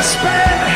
despair.